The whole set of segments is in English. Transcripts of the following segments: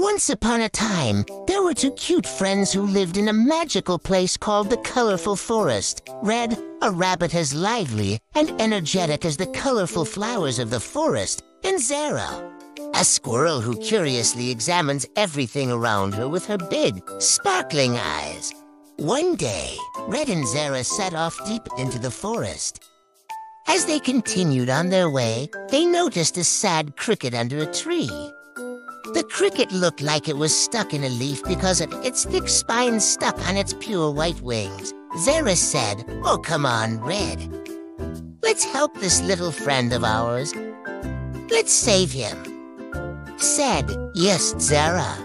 Once upon a time, there were two cute friends who lived in a magical place called the Colorful Forest. Red, a rabbit as lively and energetic as the colorful flowers of the forest, and Zara, a squirrel who curiously examines everything around her with her big, sparkling eyes. One day, Red and Zara set off deep into the forest. As they continued on their way, they noticed a sad cricket under a tree. Cricket looked like it was stuck in a leaf because of its thick spine stuck on its pure white wings. Zara said, Oh, come on, Red. Let's help this little friend of ours. Let's save him. Said, Yes, Zara.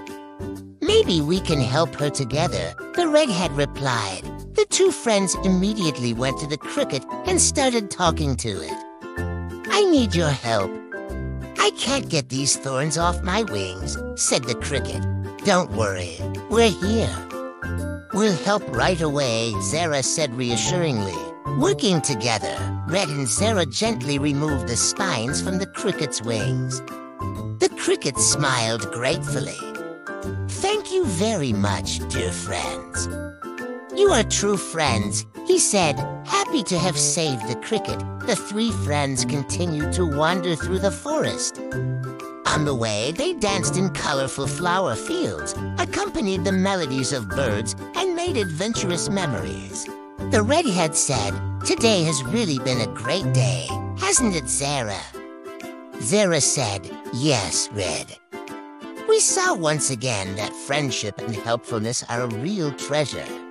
Maybe we can help her together, the redhead replied. The two friends immediately went to the cricket and started talking to it. I need your help, I can't get these thorns off my wings, said the cricket. Don't worry, we're here. We'll help right away, Zara said reassuringly. Working together, Red and Zara gently removed the spines from the cricket's wings. The cricket smiled gratefully. Thank you very much, dear friends. You are true friends, he said, happy to have saved the cricket. The three friends continued to wander through the forest. On the way, they danced in colorful flower fields, accompanied the melodies of birds, and made adventurous memories. The redhead said, Today has really been a great day, hasn't it, Zara? Zara said, Yes, Red. We saw once again that friendship and helpfulness are a real treasure.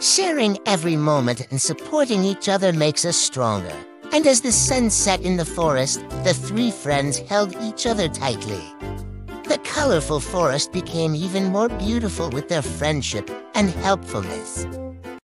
Sharing every moment and supporting each other makes us stronger. And as the sun set in the forest, the three friends held each other tightly. The colorful forest became even more beautiful with their friendship and helpfulness.